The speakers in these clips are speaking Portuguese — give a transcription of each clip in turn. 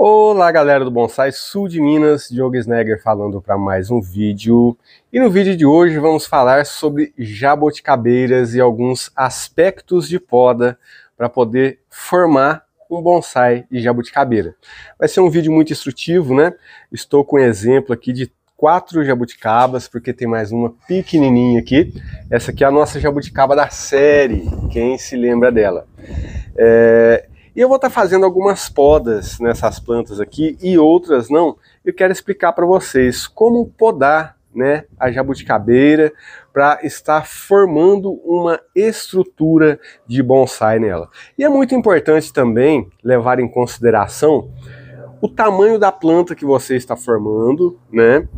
Olá galera do Bonsai Sul de Minas, Diogo Snegger falando para mais um vídeo. E no vídeo de hoje vamos falar sobre jabuticabeiras e alguns aspectos de poda para poder formar um bonsai de jabuticabeira. Vai ser um vídeo muito instrutivo, né? Estou com um exemplo aqui de quatro jabuticabas, porque tem mais uma pequenininha aqui. Essa aqui é a nossa jabuticaba da série, quem se lembra dela. É, e eu vou estar tá fazendo algumas podas nessas plantas aqui e outras não. Eu quero explicar para vocês como podar né, a jabuticabeira para estar formando uma estrutura de bonsai nela. E é muito importante também levar em consideração o tamanho da planta que você está formando, né?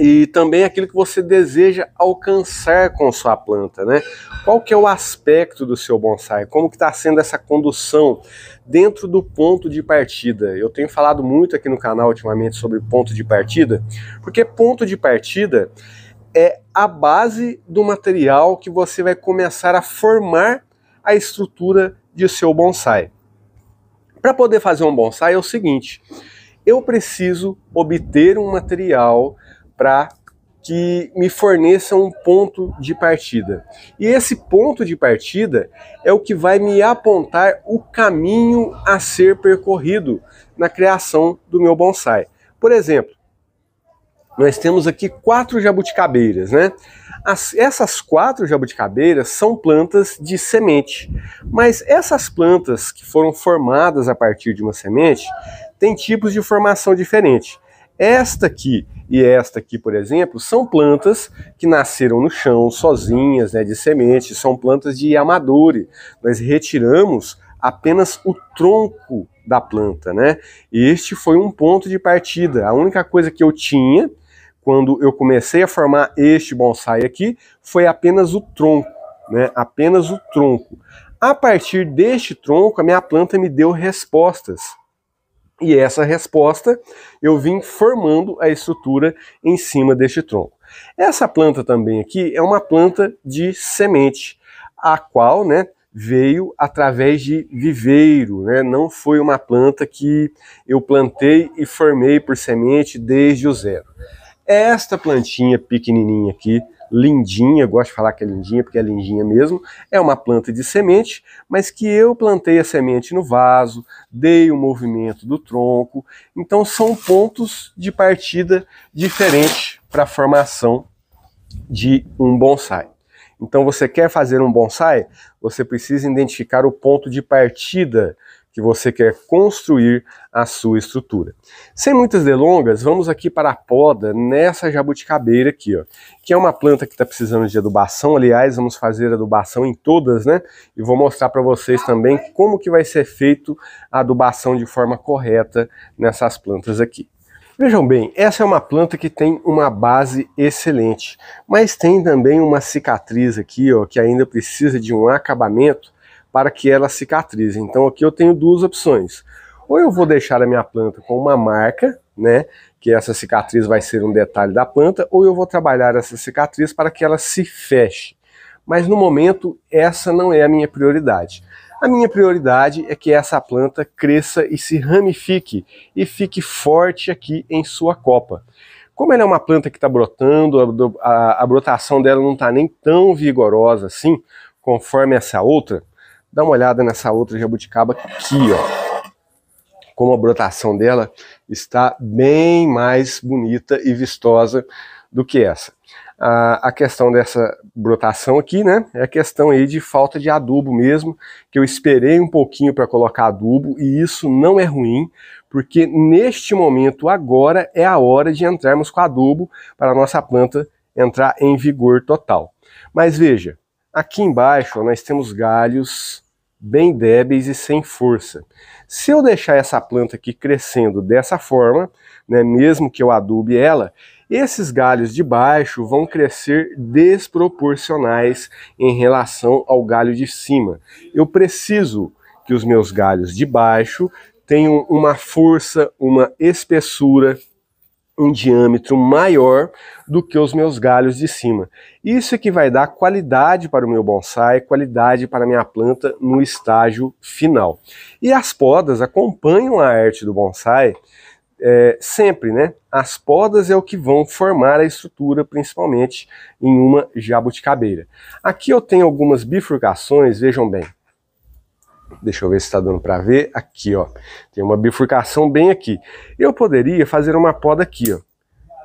E também aquilo que você deseja alcançar com sua planta, né? Qual que é o aspecto do seu bonsai? Como que está sendo essa condução dentro do ponto de partida? Eu tenho falado muito aqui no canal ultimamente sobre ponto de partida, porque ponto de partida é a base do material que você vai começar a formar a estrutura de seu bonsai. Para poder fazer um bonsai é o seguinte, eu preciso obter um material para que me forneça um ponto de partida. E esse ponto de partida é o que vai me apontar o caminho a ser percorrido na criação do meu bonsai. Por exemplo, nós temos aqui quatro jabuticabeiras, né? As, essas quatro jabuticabeiras são plantas de semente, mas essas plantas que foram formadas a partir de uma semente têm tipos de formação diferente. Esta aqui e esta aqui, por exemplo, são plantas que nasceram no chão sozinhas, né, de semente, são plantas de amadore. Nós retiramos apenas o tronco da planta, né? Este foi um ponto de partida. A única coisa que eu tinha quando eu comecei a formar este bonsai aqui foi apenas o tronco, né? Apenas o tronco. A partir deste tronco, a minha planta me deu respostas. E essa resposta eu vim formando a estrutura em cima deste tronco. Essa planta também aqui é uma planta de semente, a qual né, veio através de viveiro, né? não foi uma planta que eu plantei e formei por semente desde o zero. Esta plantinha pequenininha aqui lindinha, gosto de falar que é lindinha porque é lindinha mesmo, é uma planta de semente, mas que eu plantei a semente no vaso, dei o movimento do tronco, então são pontos de partida diferentes para a formação de um bonsai. Então você quer fazer um bonsai, você precisa identificar o ponto de partida que você quer construir a sua estrutura. Sem muitas delongas, vamos aqui para a poda nessa jabuticabeira aqui, ó, que é uma planta que está precisando de adubação. Aliás, vamos fazer adubação em todas, né? E vou mostrar para vocês também como que vai ser feito a adubação de forma correta nessas plantas aqui. Vejam bem, essa é uma planta que tem uma base excelente, mas tem também uma cicatriz aqui, ó, que ainda precisa de um acabamento para que ela cicatrize. Então aqui eu tenho duas opções. Ou eu vou deixar a minha planta com uma marca, né, que essa cicatriz vai ser um detalhe da planta, ou eu vou trabalhar essa cicatriz para que ela se feche. Mas no momento essa não é a minha prioridade. A minha prioridade é que essa planta cresça e se ramifique e fique forte aqui em sua copa. Como ela é uma planta que está brotando, a, a, a brotação dela não está nem tão vigorosa assim, conforme essa outra, Dá uma olhada nessa outra jabuticaba aqui, ó. Como a brotação dela está bem mais bonita e vistosa do que essa. A, a questão dessa brotação aqui, né, é a questão aí de falta de adubo mesmo, que eu esperei um pouquinho para colocar adubo e isso não é ruim, porque neste momento agora é a hora de entrarmos com adubo para a nossa planta entrar em vigor total. Mas veja, Aqui embaixo nós temos galhos bem débeis e sem força. Se eu deixar essa planta aqui crescendo dessa forma, né, mesmo que eu adube ela, esses galhos de baixo vão crescer desproporcionais em relação ao galho de cima. Eu preciso que os meus galhos de baixo tenham uma força, uma espessura um diâmetro maior do que os meus galhos de cima. Isso é que vai dar qualidade para o meu bonsai, qualidade para a minha planta no estágio final. E as podas acompanham a arte do bonsai é, sempre, né? As podas é o que vão formar a estrutura, principalmente em uma jabuticabeira. Aqui eu tenho algumas bifurcações, vejam bem. Deixa eu ver se está dando para ver. Aqui, ó. Tem uma bifurcação bem aqui. Eu poderia fazer uma poda aqui, ó.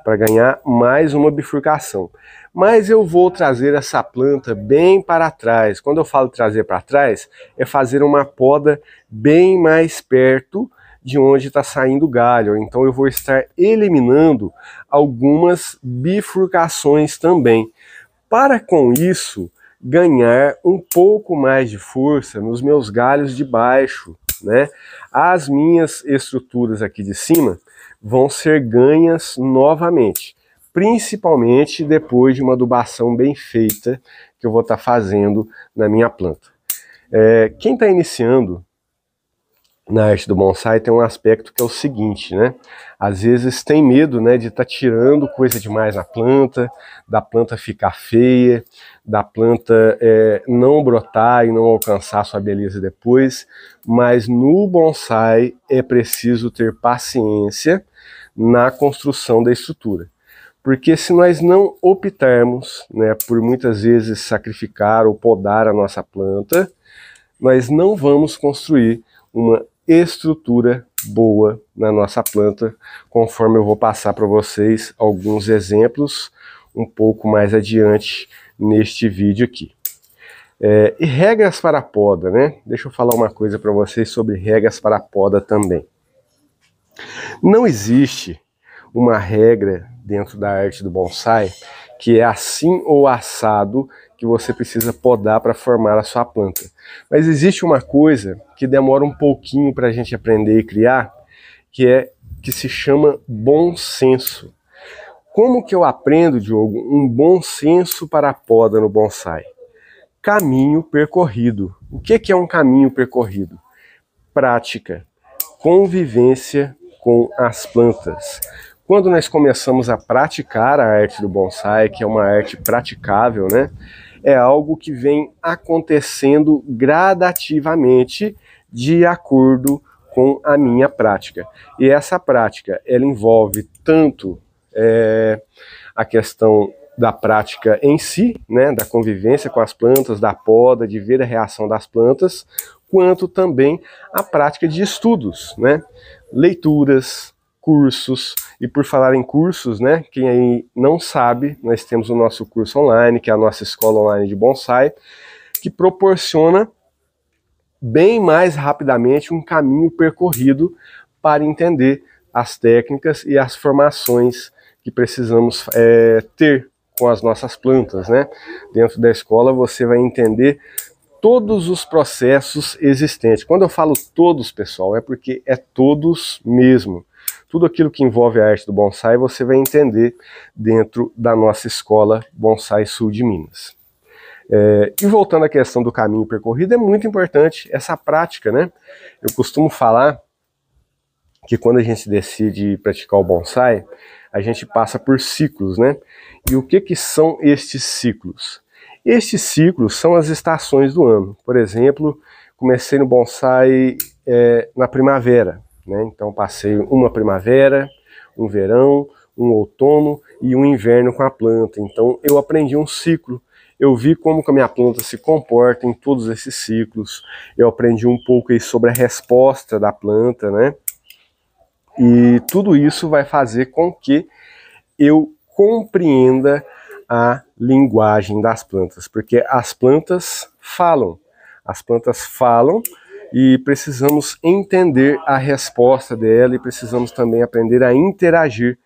Para ganhar mais uma bifurcação. Mas eu vou trazer essa planta bem para trás. Quando eu falo trazer para trás, é fazer uma poda bem mais perto de onde está saindo o galho. Então eu vou estar eliminando algumas bifurcações também. Para com isso, ganhar um pouco mais de força nos meus galhos de baixo, né? As minhas estruturas aqui de cima vão ser ganhas novamente, principalmente depois de uma adubação bem feita que eu vou estar tá fazendo na minha planta. É, quem está iniciando na arte do bonsai tem um aspecto que é o seguinte, né? Às vezes tem medo, né, de estar tá tirando coisa demais na planta, da planta ficar feia, da planta é, não brotar e não alcançar sua beleza depois. Mas no bonsai é preciso ter paciência na construção da estrutura. Porque se nós não optarmos, né, por muitas vezes sacrificar ou podar a nossa planta, nós não vamos construir uma estrutura boa na nossa planta, conforme eu vou passar para vocês alguns exemplos um pouco mais adiante neste vídeo aqui. É, e regras para poda, né? Deixa eu falar uma coisa para vocês sobre regras para poda também. Não existe uma regra dentro da arte do bonsai que é assim ou assado que você precisa podar para formar a sua planta. Mas existe uma coisa que demora um pouquinho para a gente aprender e criar, que é que se chama bom senso. Como que eu aprendo, Diogo, um bom senso para a poda no bonsai? Caminho percorrido. O que, que é um caminho percorrido? Prática, convivência com as plantas. Quando nós começamos a praticar a arte do bonsai, que é uma arte praticável, né? É algo que vem acontecendo gradativamente de acordo com a minha prática. E essa prática, ela envolve tanto é, a questão da prática em si, né, da convivência com as plantas, da poda, de ver a reação das plantas, quanto também a prática de estudos, né, leituras, cursos. E por falar em cursos, né, quem aí não sabe, nós temos o nosso curso online, que é a nossa escola online de bonsai, que proporciona bem mais rapidamente um caminho percorrido para entender as técnicas e as formações que precisamos é, ter com as nossas plantas, né? Dentro da escola você vai entender todos os processos existentes. Quando eu falo todos, pessoal, é porque é todos mesmo tudo aquilo que envolve a arte do bonsai você vai entender dentro da nossa escola Bonsai Sul de Minas. É, e voltando à questão do caminho percorrido, é muito importante essa prática, né? Eu costumo falar que quando a gente decide praticar o bonsai, a gente passa por ciclos, né? E o que, que são estes ciclos? Estes ciclos são as estações do ano. Por exemplo, comecei no bonsai é, na primavera. Né? Então passei uma primavera, um verão, um outono e um inverno com a planta. Então eu aprendi um ciclo. Eu vi como que a minha planta se comporta em todos esses ciclos. Eu aprendi um pouco sobre a resposta da planta, né? E tudo isso vai fazer com que eu compreenda a linguagem das plantas, porque as plantas falam. As plantas falam e precisamos entender a resposta dela e precisamos também aprender a interagir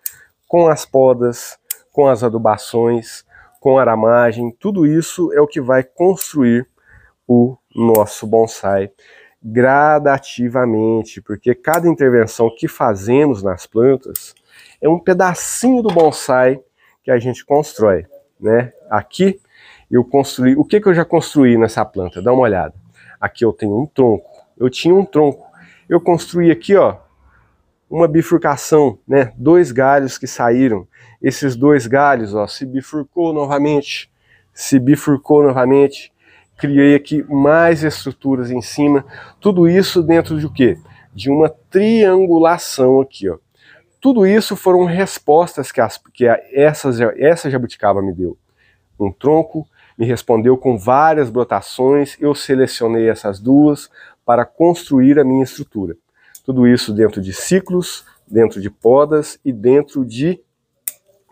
com as podas, com as adubações, com a aramagem. Tudo isso é o que vai construir o nosso bonsai gradativamente, porque cada intervenção que fazemos nas plantas é um pedacinho do bonsai que a gente constrói, né? Aqui eu construí, o que que eu já construí nessa planta? Dá uma olhada. Aqui eu tenho um tronco, eu tinha um tronco. Eu construí aqui, ó, uma bifurcação, né? Dois galhos que saíram. Esses dois galhos, ó, se bifurcou novamente, se bifurcou novamente. Criei aqui mais estruturas em cima. Tudo isso dentro de o quê? De uma triangulação aqui, ó. Tudo isso foram respostas que, as, que essa, essa jabuticaba me deu. Um tronco me respondeu com várias brotações, eu selecionei essas duas para construir a minha estrutura. Tudo isso dentro de ciclos, dentro de podas e dentro de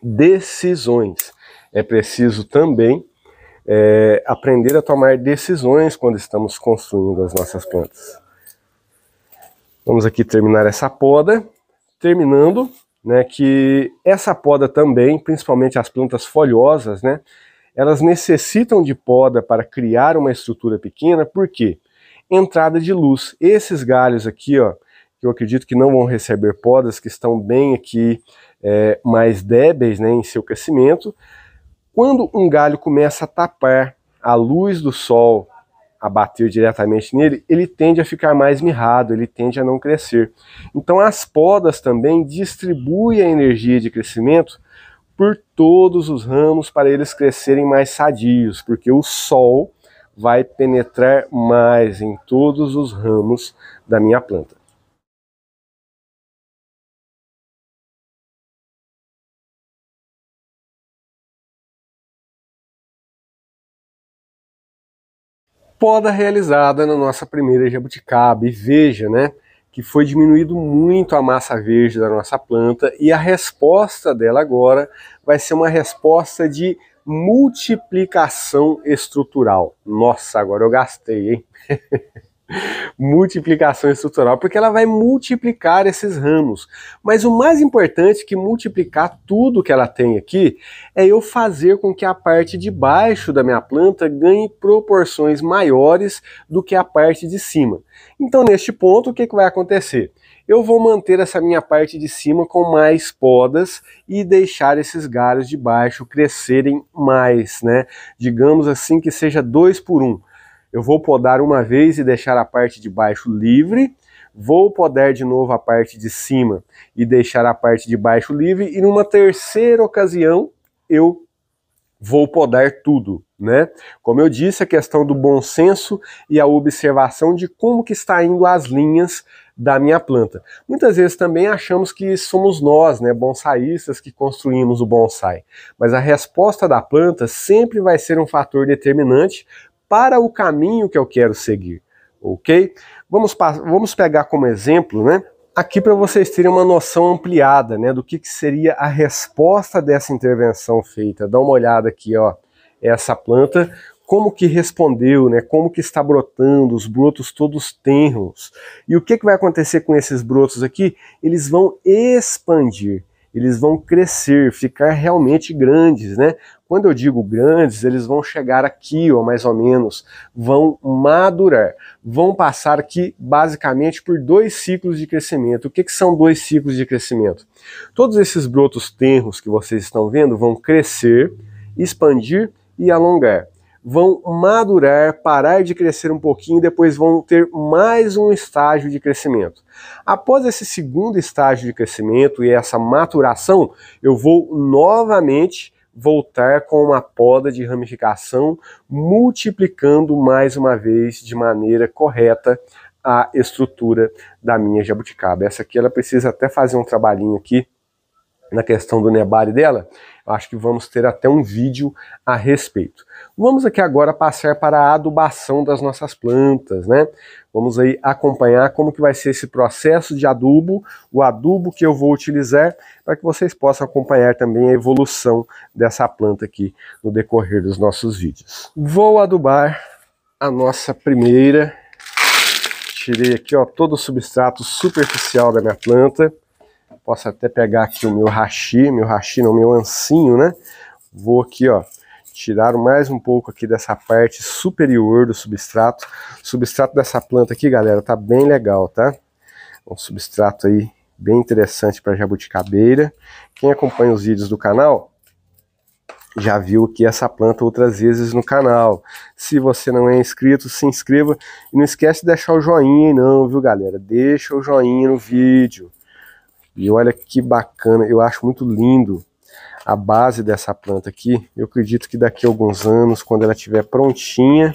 decisões. É preciso também é, aprender a tomar decisões quando estamos construindo as nossas plantas. Vamos aqui terminar essa poda, terminando, né, que essa poda também, principalmente as plantas folhosas, né, elas necessitam de poda para criar uma estrutura pequena, por quê? Entrada de luz. Esses galhos aqui, ó, que eu acredito que não vão receber podas, que estão bem aqui é, mais débeis né, em seu crescimento. Quando um galho começa a tapar a luz do sol a bater diretamente nele, ele tende a ficar mais mirrado, ele tende a não crescer. Então as podas também distribuem a energia de crescimento por todos os ramos para eles crescerem mais sadios, porque o sol vai penetrar mais em todos os ramos da minha planta. poda realizada na nossa primeira jabuticaba. E veja, né, que foi diminuído muito a massa verde da nossa planta e a resposta dela agora vai ser uma resposta de multiplicação estrutural. Nossa, agora eu gastei, hein? multiplicação estrutural, porque ela vai multiplicar esses ramos. Mas o mais importante que multiplicar tudo que ela tem aqui é eu fazer com que a parte de baixo da minha planta ganhe proporções maiores do que a parte de cima. Então, neste ponto, o que, que vai acontecer? Eu vou manter essa minha parte de cima com mais podas e deixar esses galhos de baixo crescerem mais, né? Digamos assim que seja dois por um eu vou podar uma vez e deixar a parte de baixo livre, vou podar de novo a parte de cima e deixar a parte de baixo livre, e numa terceira ocasião eu vou podar tudo, né? Como eu disse, a questão do bom senso e a observação de como que está indo as linhas da minha planta. Muitas vezes também achamos que somos nós, né, bonsaístas, que construímos o bonsai, mas a resposta da planta sempre vai ser um fator determinante para o caminho que eu quero seguir, ok? Vamos, vamos pegar como exemplo, né? Aqui para vocês terem uma noção ampliada, né, do que, que seria a resposta dessa intervenção feita. Dá uma olhada aqui, ó, essa planta, como que respondeu, né, como que está brotando, os brotos todos tenros. E o que, que vai acontecer com esses brotos aqui? Eles vão expandir eles vão crescer, ficar realmente grandes, né? Quando eu digo grandes, eles vão chegar aqui, ó, mais ou menos, vão madurar, vão passar aqui basicamente por dois ciclos de crescimento. O que, que são dois ciclos de crescimento? Todos esses brotos tenros que vocês estão vendo vão crescer, expandir e alongar vão madurar, parar de crescer um pouquinho, depois vão ter mais um estágio de crescimento. Após esse segundo estágio de crescimento e essa maturação, eu vou novamente voltar com uma poda de ramificação, multiplicando mais uma vez de maneira correta a estrutura da minha jabuticaba. Essa aqui ela precisa até fazer um trabalhinho aqui na questão do nebare dela, acho que vamos ter até um vídeo a respeito. Vamos aqui agora passar para a adubação das nossas plantas, né? Vamos aí acompanhar como que vai ser esse processo de adubo, o adubo que eu vou utilizar, para que vocês possam acompanhar também a evolução dessa planta aqui no decorrer dos nossos vídeos. Vou adubar a nossa primeira, tirei aqui ó, todo o substrato superficial da minha planta, Posso até pegar aqui o meu rachi, meu rachi não, meu ancinho, né? Vou aqui, ó, tirar mais um pouco aqui dessa parte superior do substrato. O substrato dessa planta aqui, galera, tá bem legal, tá? Um substrato aí bem interessante para jabuticabeira. Quem acompanha os vídeos do canal já viu que essa planta outras vezes no canal. Se você não é inscrito, se inscreva e não esquece de deixar o joinha não, viu galera? Deixa o joinha no vídeo E olha que bacana, eu acho muito lindo a base dessa planta aqui. Eu acredito que daqui a alguns anos, quando ela estiver prontinha,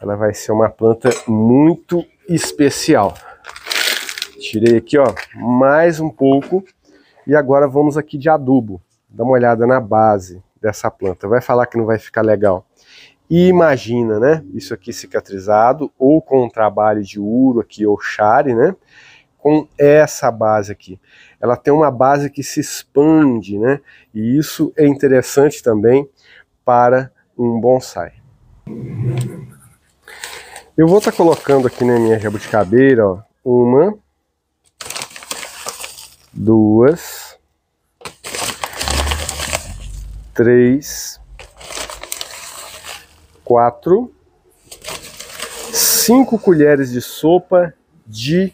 ela vai ser uma planta muito especial. Tirei aqui, ó, mais um pouco. E agora vamos aqui de adubo. Dá uma olhada na base dessa planta. Vai falar que não vai ficar legal. E imagina, né? Isso aqui cicatrizado, ou com um trabalho de uro aqui, ou chare, né? Com essa base aqui. Ela tem uma base que se expande, né? E isso é interessante também para um bonsai. Eu vou estar tá colocando aqui na minha jabuticabeira, ó, uma, duas, três, quatro, cinco colheres de sopa de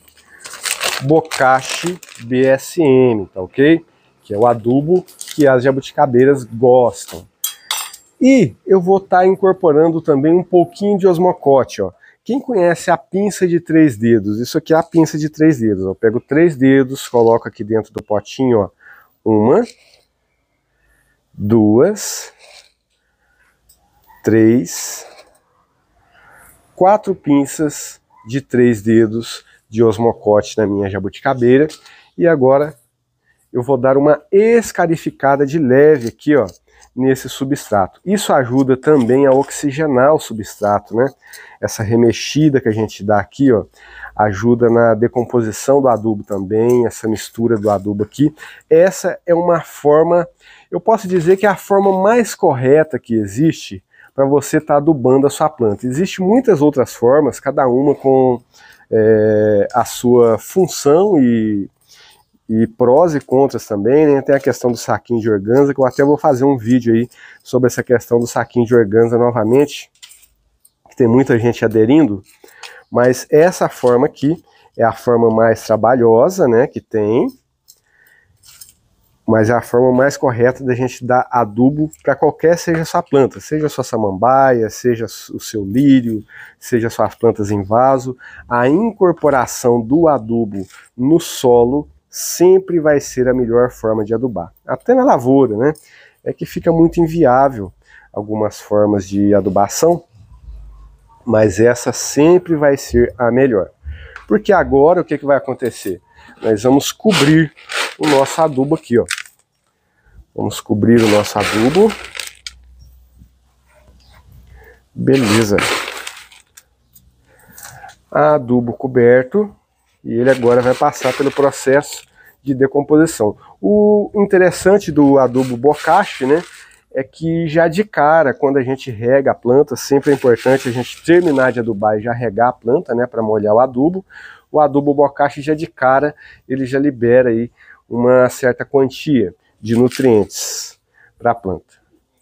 bocashi BSM, tá ok? Que é o adubo que as jabuticabeiras gostam. E eu vou estar tá incorporando também um pouquinho de osmocote, ó. Quem conhece a pinça de três dedos? Isso aqui é a pinça de três dedos. Eu pego três dedos, coloco aqui dentro do potinho, ó. Uma, duas, três, quatro pinças de três dedos de osmocote na minha jabuticabeira. E agora eu vou dar uma escarificada de leve aqui, ó, nesse substrato. Isso ajuda também a oxigenar o substrato, né? Essa remexida que a gente dá aqui, ó, ajuda na decomposição do adubo também, essa mistura do adubo aqui. Essa é uma forma, eu posso dizer que é a forma mais correta que existe para você estar tá adubando a sua planta. Existem muitas outras formas, cada uma com é, a sua função e e prós e contras também, né? Tem a questão do saquinho de organza, que eu até vou fazer um vídeo aí sobre essa questão do saquinho de organza novamente, que tem muita gente aderindo, mas essa forma aqui é a forma mais trabalhosa, né, que tem, mas é a forma mais correta da gente dar adubo para qualquer seja sua planta, seja sua samambaia, seja o seu lírio, seja suas plantas em vaso, a incorporação do adubo no solo sempre vai ser a melhor forma de adubar. Até na lavoura, né? É que fica muito inviável algumas formas de adubação, mas essa sempre vai ser a melhor. Porque agora o que, que vai acontecer? Nós vamos cobrir o nosso adubo aqui, ó. Vamos cobrir o nosso adubo. Beleza. Adubo coberto e ele agora vai passar pelo processo de decomposição. O interessante do adubo bocashi, né, é que já de cara, quando a gente rega a planta, sempre é importante a gente terminar de adubar e já regar a planta, né, para molhar o adubo. O adubo bocashi já de cara, ele já libera aí uma certa quantia de nutrientes para a planta,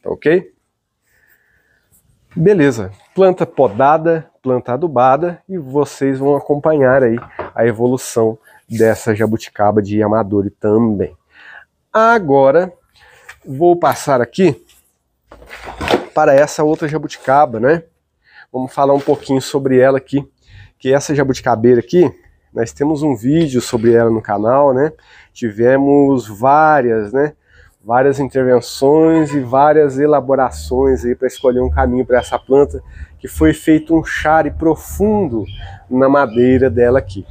tá ok? Beleza, planta podada, planta adubada e vocês vão acompanhar aí a evolução dessa jabuticaba de Amadori também. Agora vou passar aqui para essa outra jabuticaba, né? Vamos falar um pouquinho sobre ela aqui, que essa jabuticabeira aqui, nós temos um vídeo sobre ela no canal, né? Tivemos várias, né? Várias intervenções e várias elaborações aí para escolher um caminho para essa planta, que foi feito um chare profundo na madeira dela aqui.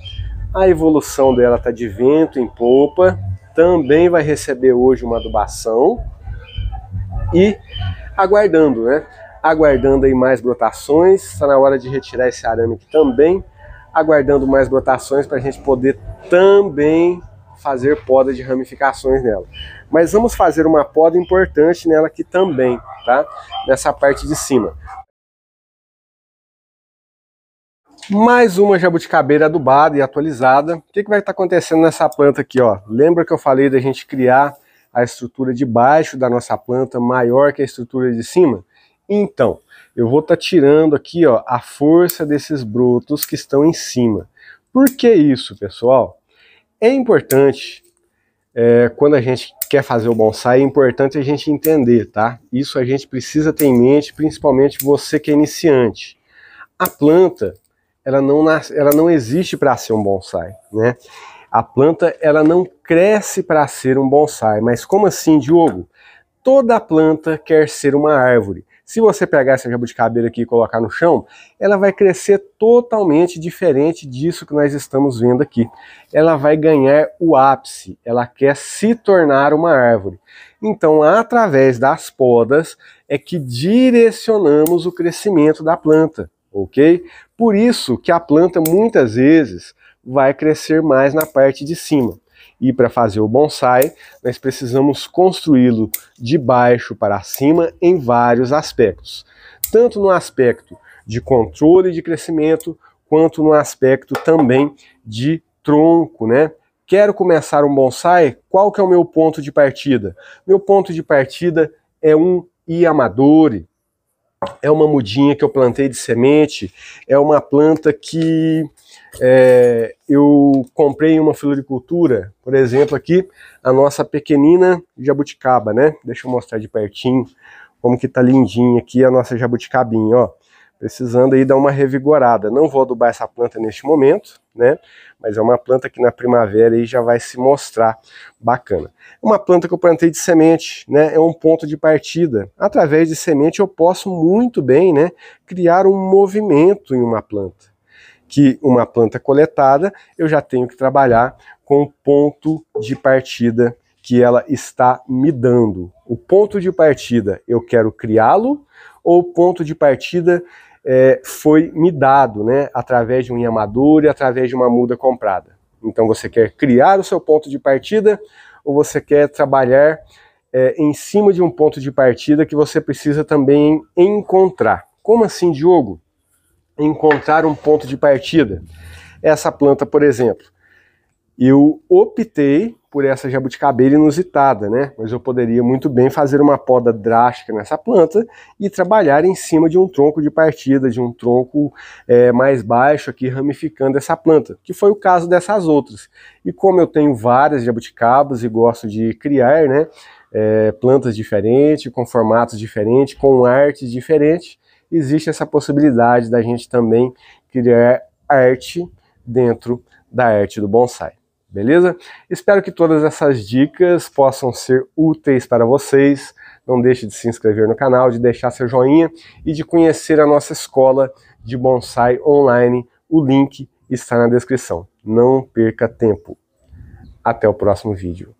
A evolução dela está de vento em popa, também vai receber hoje uma adubação e aguardando, né? Aguardando aí mais brotações, está na hora de retirar esse arame aqui também, aguardando mais brotações para a gente poder também fazer poda de ramificações nela. Mas vamos fazer uma poda importante nela aqui também, tá? Nessa parte de cima. Mais uma jabuticabeira adubada e atualizada. O que, que vai estar acontecendo nessa planta aqui? Ó? Lembra que eu falei da gente criar a estrutura de baixo da nossa planta maior que a estrutura de cima? Então, eu vou estar tirando aqui ó, a força desses brotos que estão em cima. Por que isso, pessoal? É importante, é, quando a gente quer fazer o bonsai, é importante a gente entender, tá? Isso a gente precisa ter em mente, principalmente você que é iniciante. A planta, ela não, nasce, ela não existe para ser um bonsai, né? A planta ela não cresce para ser um bonsai, mas como assim, Diogo? Toda planta quer ser uma árvore. Se você pegar essa jabuticabeira aqui e colocar no chão, ela vai crescer totalmente diferente disso que nós estamos vendo aqui. Ela vai ganhar o ápice, ela quer se tornar uma árvore. Então, através das podas é que direcionamos o crescimento da planta, ok? Por isso que a planta muitas vezes vai crescer mais na parte de cima. E para fazer o bonsai, nós precisamos construí-lo de baixo para cima em vários aspectos. Tanto no aspecto de controle de crescimento, quanto no aspecto também de tronco, né? Quero começar um bonsai? Qual que é o meu ponto de partida? Meu ponto de partida é um Yamadori. É uma mudinha que eu plantei de semente, é uma planta que é, eu comprei uma floricultura, por exemplo, aqui, a nossa pequenina jabuticaba, né? Deixa eu mostrar de pertinho como que tá lindinha aqui a nossa jabuticabinha, ó. Precisando aí dar uma revigorada. Não vou adubar essa planta neste momento, né? Mas é uma planta que na primavera aí já vai se mostrar bacana. É uma planta que eu plantei de semente, né? É um ponto de partida. Através de semente eu posso muito bem, né? Criar um movimento em uma planta que uma planta coletada, eu já tenho que trabalhar com o ponto de partida que ela está me dando. O ponto de partida, eu quero criá-lo, ou o ponto de partida é, foi me dado, né, através de um amador e através de uma muda comprada. Então você quer criar o seu ponto de partida, ou você quer trabalhar é, em cima de um ponto de partida que você precisa também encontrar. Como assim, Diogo? Encontrar um ponto de partida. Essa planta, por exemplo, eu optei por essa jabuticabeira inusitada, né? Mas eu poderia muito bem fazer uma poda drástica nessa planta e trabalhar em cima de um tronco de partida, de um tronco é, mais baixo aqui, ramificando essa planta, que foi o caso dessas outras. E como eu tenho várias jabuticabas e gosto de criar, né? É, plantas diferentes, com formatos diferentes, com artes diferentes, existe essa possibilidade da gente também criar arte dentro da arte do bonsai. Beleza? Espero que todas essas dicas possam ser úteis para vocês. Não deixe de se inscrever no canal, de deixar seu joinha e de conhecer a nossa escola de bonsai online. O link está na descrição. Não perca tempo. Até o próximo vídeo.